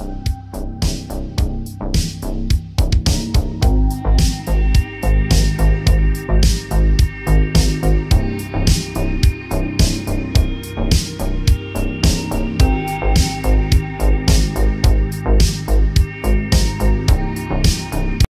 Bye.